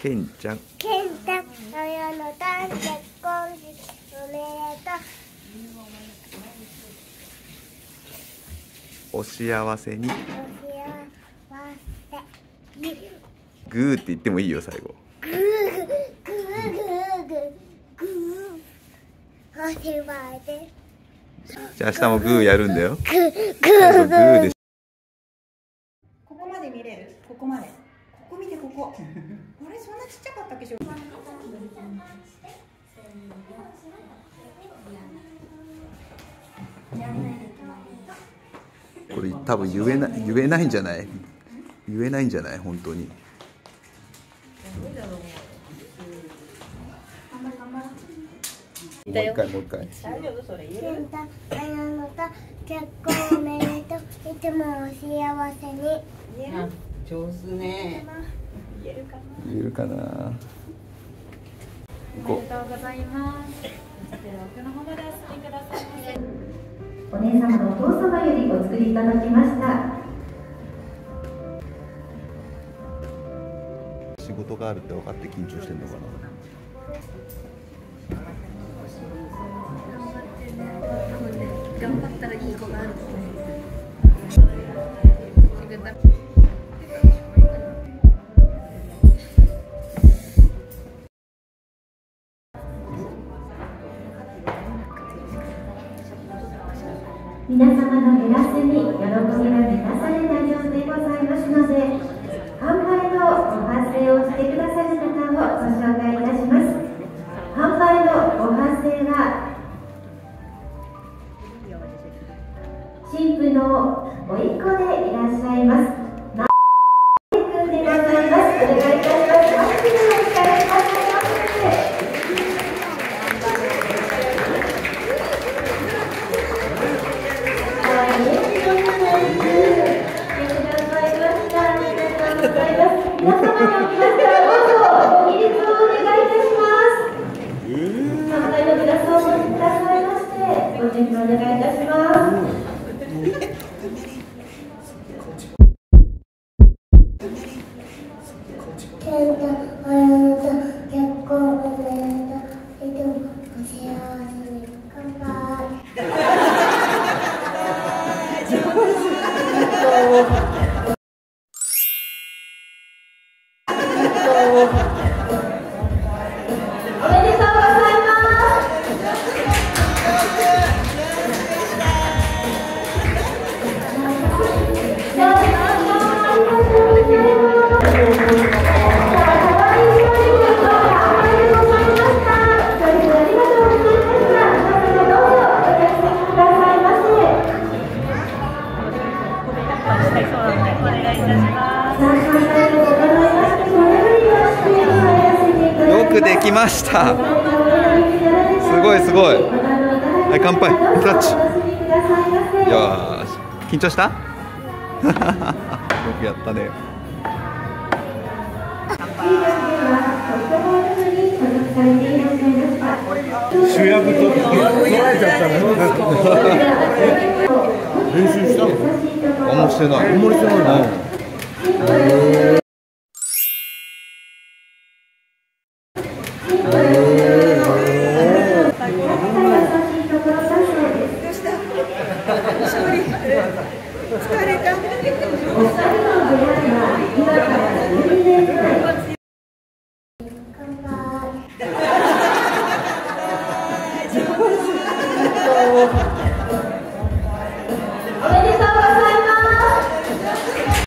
けんちゃん。ちゃん、おの、結婚式、おめでとう。お幸せに。お幸せに。グーって言ってもいいよ、最後。グー、グー、グー、グー、グー。おしまです。じゃあ明日もグーやるんだよ。グーグー。グーーでここまで見れる？ここまで。ここ見てここ。あれ？そんなちっちゃかったっけ？しょこれ多分言えない言えないんじゃない？言えないんじゃない？本当にもう一回もう一回。大丈夫？それ言えるケンタマヨの誕結婚おめでとう。いつもお幸せに。ね。言えるかな。言えるかな。おめでとうございます。では奥の方までお進みくださ姉様のお父様よりお作りいただきました。仕事があるって分かって緊張してんのかな頑張ったらいい子があると思う。皆様のグラスに喜びが満たされたようでございますので新婦のおいっ子でいらっしゃいます。なくんでございますお願いいたします拍手でお迎えくださいませお願いいたします。ケきました。すごいすごい。はい乾杯。クラッチ。よーし緊張した？よくやったね。主役とちゃったの練習したの？あんましてない。あんまりしてない。の疲れた